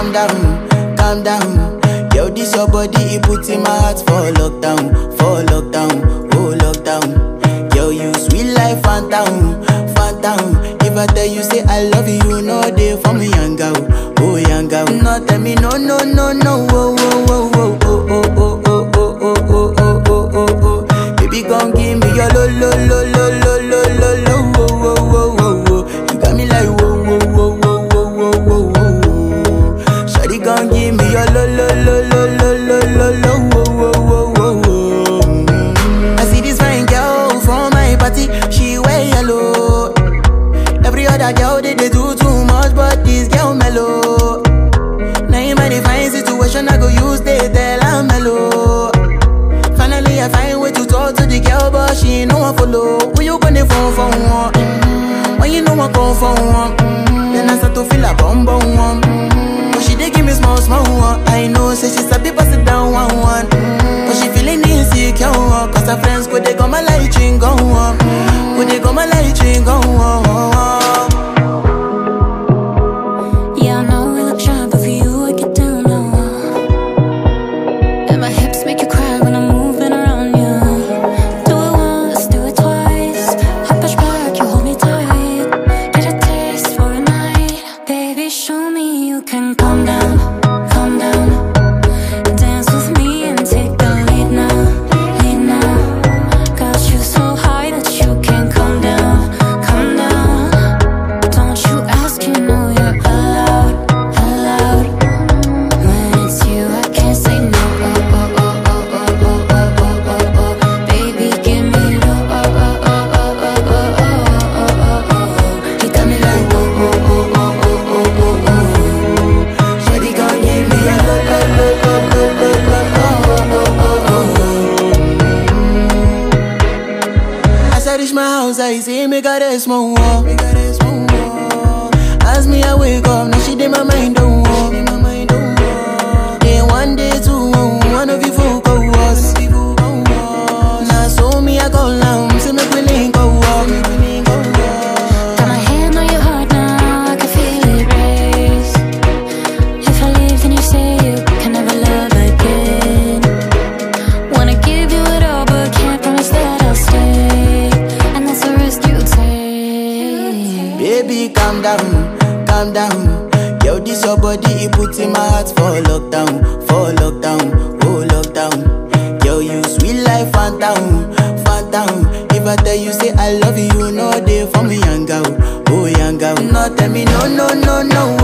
calm down, calm down. Yo, this your body, it puts in my heart for lockdown, for lockdown, oh lockdown. Yo, you sweet life, phantom, phantom. If I tell you say I love you, no day for me, young oh young girl. No tell me no, no, no, no, oh, oh, oh, oh, oh, oh, oh, oh, oh, oh, oh, oh, oh, oh, oh. Baby, gon' give me your lo, lo, lo, other girl they, they do too much, but this girl mellow. Now in my divine situation, I go use they tell I'm mellow. Finally, I find way to talk to the girl, but she ain't no one follow. Who you gonna phone for one? Mm-hmm. When you know I come for one, mm-hmm. then I start to feel a bum bum one. Mm-hmm. But she dey give me small small one. I know, say she sabi outside, I see me got a small wall. As me, I wake up, now she did my mind, don't calm down, calm down. Yo, this your body, it puts in my heart for lockdown, for lockdown, oh lockdown. Yo, you sweet life, phantom, phantom. If I tell you say I love you, no day for me, young girl, oh young girl. No, tell me no, no, no, no,